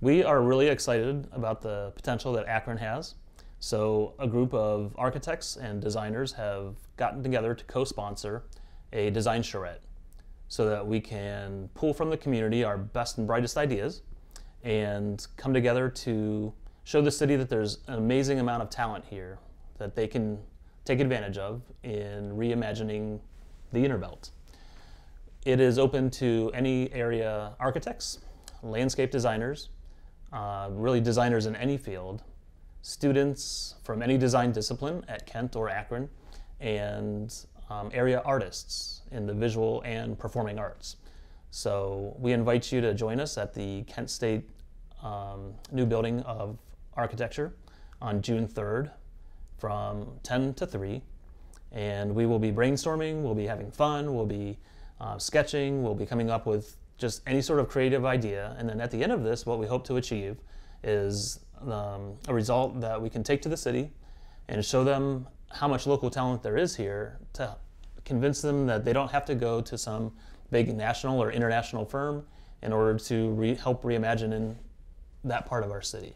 We are really excited about the potential that Akron has. So, a group of architects and designers have gotten together to co sponsor a design charrette so that we can pull from the community our best and brightest ideas and come together to show the city that there's an amazing amount of talent here that they can take advantage of in reimagining the inner belt. It is open to any area architects, landscape designers, uh, really designers in any field, students from any design discipline at Kent or Akron, and um, area artists in the visual and performing arts. So we invite you to join us at the Kent State um, new building of architecture on June 3rd from 10 to 3. And we will be brainstorming, we'll be having fun, we'll be uh, sketching, we'll be coming up with just any sort of creative idea. And then at the end of this, what we hope to achieve is um, a result that we can take to the city and show them how much local talent there is here to convince them that they don't have to go to some big national or international firm in order to re- help reimagine in that part of our city.